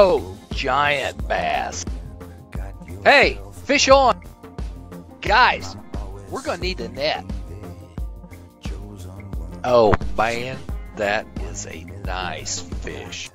Oh, giant bass. Hey, fish on. Guys, we're going to need the net. Oh, man, that is a nice fish.